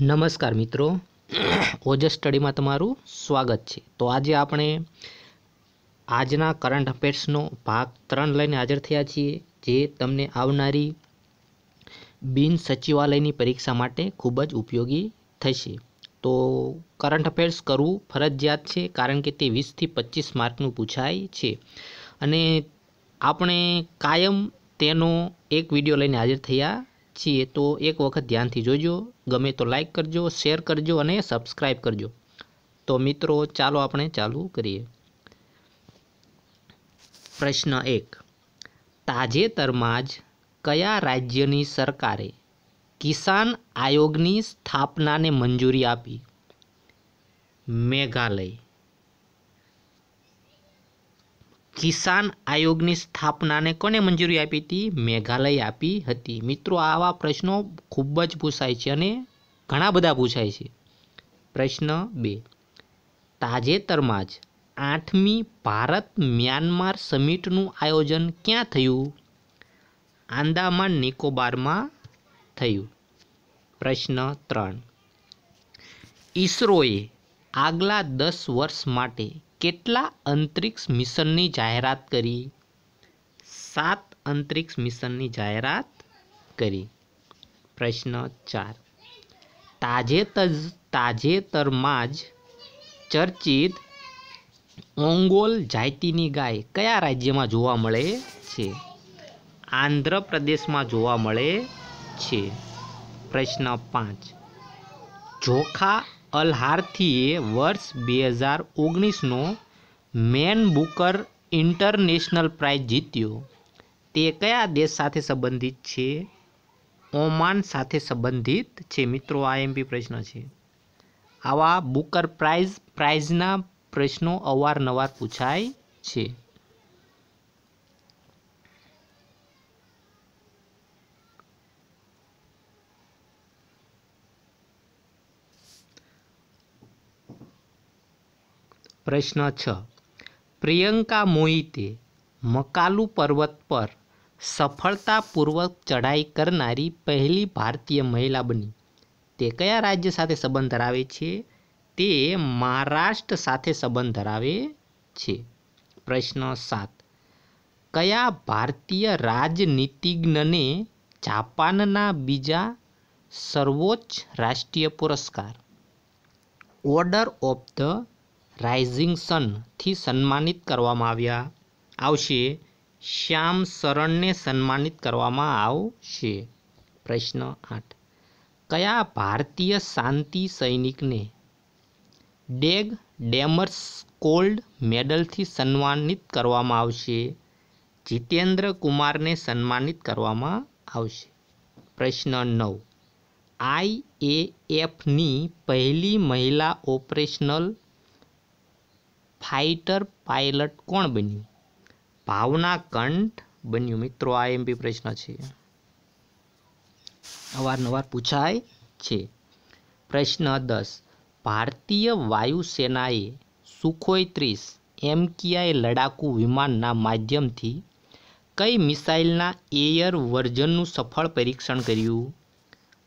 નમસ્કાર મિત્રો. ઓજસ સ્ટડીમાં તમારું સ્વાગત છે. તો આજે આપણે આજના કરંટ અફેર્સનો ભાગ ત્રણ લઈને હાજર થયા છીએ, જે તમને આવનારી બિન સચિવાલયની પરીક્ષા માટે ખૂબ જ ઉપયોગી થશે. તો કરંટ અફેર્સ કરવું ફરજિયાત છે, કારણ કે તે વીસથી પચીસ માર્કનું પૂછાય છે. અને આપણે કાયમ તેનો એક વીડિયો લઈને હાજર થયા છીએ તો એક વખત ધ્યાનથી જોજો, ગમે તો લાઈક કરજો શેર કરજો અને સબસ્ક્રાઈબ કરજો. તો મિત્રો, ચાલો આપણે ચાલુ કરીએ. પ્રશ્ન એક. તાજેતરમાં જ કયા રાજ્યની સરકારે કિસાન આયોગની સ્થાપનાને મંજૂરી આપી? મેઘાલય. કિસાન આયોગની સ્થાપનાને કોને મંજૂરી આપી હતી? મેઘાલય આપી હતી. મિત્રો, આવા પ્રશ્નો ખૂબ જ પૂછાય છે અને ઘણા બધા પૂછાય છે. પ્રશ્ન બે. તાજેતરમાં જ આઠમી ભારત મ્યાનમાર સમિટનું આયોજન ક્યાં થયું? આંદામાન નિકોબારમાં થયું. પ્રશ્ન ત્રણ. ઈસરોએ આગલા દસ વર્ષ માટે કેટલા અંતરિક્ષ મિશનની જાહેરાત કરી? સાત અંતરિક્ષ મિશનની જાહેરાત કરી. પ્રશ્ન ચાર. તાજેતર તાજેતરમાં જ ચર્ચિત ઓંગોલ જાતિની ગાય કયા રાજ્યમાં જોવા મળે છે? આંધ્રપ્રદેશમાં જોવા મળે છે. પ્રશ્ન પાંચ. જોખા અલ્હારથીએ વર્ષ બે હજાર ઓગણીસનો મેન બુકર ઇન્ટરનેશનલ પ્રાઇઝ જીત્યો. તે કયા દેશ સાથે સંબંધિત છે? ઓમાન સાથે સંબંધિત છે મિત્રો, આ એમપી પ્રશ્ન છે. આવા બુકર પ્રાઇઝ, પ્રાઇઝના પ્રશ્નો અવારનવાર પૂછાય છે. પ્રશ્ન છ. પ્રિયંકા મોહિતે મકાલુ પર્વત પર સફળતાપૂર્વક ચઢાઈ કરનારી પહેલી ભારતીય મહિલા બની. તે કયા રાજ્ય સાથે સંબંધ ધરાવે છે? તે મહારાષ્ટ્ર સાથે સંબંધ ધરાવે છે. પ્રશ્ન સાત. કયા ભારતીય રાજનીતિજ્ઞને જાપાનના બીજા સર્વોચ્ચ રાષ્ટ્રીય પુરસ્કાર? ઓર્ડર ઓફ ધ રાઇઝિંગ સનથી સન્માનિત કરવામાં આવ્યા. આવશે. શ્યામ શરણને સન્માનિત કરવામાં આવશે. પ્રશ્ન આઠ. કયા ભારતીય શાંતિ સૈનિકને ડેગ ડેમર્સ કોલ્ડ મેડલથી સન્માનિત કરવામાં આવશે? જીતેન્દ્ર કુમારને સન્માનિત કરવામાં આવશે. પ્રશ્ન નવ. આઈએએફની પહેલી મહિલા ઓપરેશનલ ફાઇટર પાયલટ કોણ બન્યું? ભાવના કંઠ બન્યું. મિત્રો, આ એમપી પ્રશ્ન છે. અવારનવાર પૂછાય છે. પ્રશ્ન દસ. ભારતીય વાયુસેનાએ સુખોઈ ત્રીસ એમકીઆઈ લડાકુ વિમાનના માધ્યમથી કઈ મિસાઇલના એયર વર્ઝનનું સફળ પરીક્ષણ કર્યું?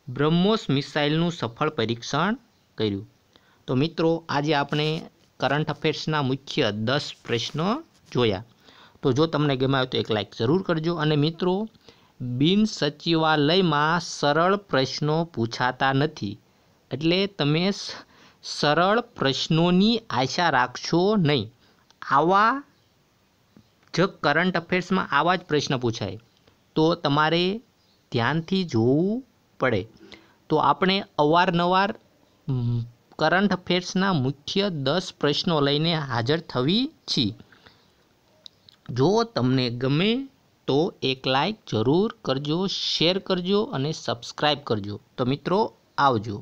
બ્રહ્મોસ મિસાઇલનું સફળ પરીક્ષણ કર્યું. તો મિત્રો, આજે આપણે કરંટ અફેર્સના મુખ્ય દસ પ્રશ્નો જોયા. તો જો તમને ગમાયો તો એક લાઈક જરૂર કરજો. અને મિત્રો, બિન સચિવાલયમાં સરળ પ્રશ્નો પૂછાતા નથી. એટલે તમે સરળ પ્રશ્નોની આશા રાખશો નહીં. આવા જ કરંટ અફેર્સમાં આવા જ પ્રશ્ન પૂછાય. તો તમારે ધ્યાનથી જોવું પડે. તો આપણે અવારનવાર કરંટ અફેર્સના મુખ્ય દસ પ્રશ્નો લઈને હાજર થવી છીએ જો તમને ગમે તો એક લાઈક જરૂર કરજો શેર કરજો અને સબસ્ક્રાઈબ કરજો. તો મિત્રો, આવજો.